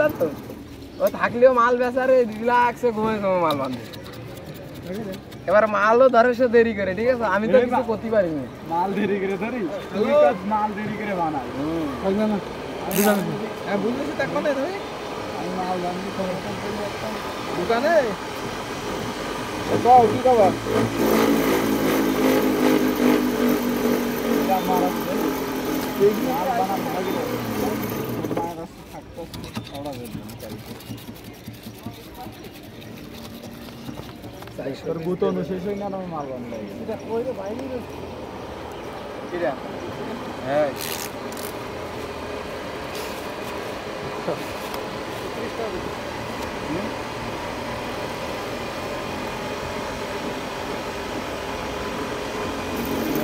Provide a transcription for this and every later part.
জানো ও থাকলেও মাল বেচারে রিল্যাক্সে ঘুমে ঘুমে মাল বাঁধে। এবার মালও ধরে সে দেরি করে ঠিক আছে? আমি তো কিছু করতে পারিনি মাল দেরি করে ধরি? মাল দেরি করে বানাই। হ্যাঁ বুঝেছি তা কোথায় তুমি? আমি মাল বানাই দোকানে? কি খবর? মাল আছে থাকতো তোর গুতন শেষ হয়ে গেল আমি মাল বানাই কিরা? হ্যাঁ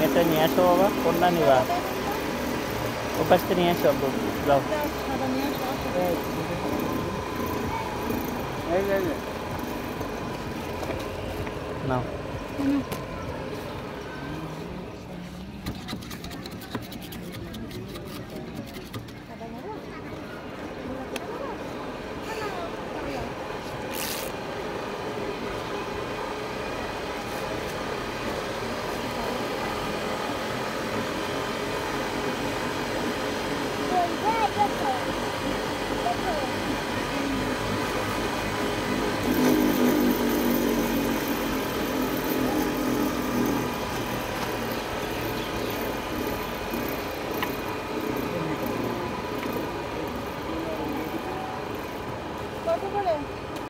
এটা নিয়ে আসো বাবা কোনটা নিবা। ও পাশ থেকে নিয়ে আসো যাও। lên này. Nào. 快过来。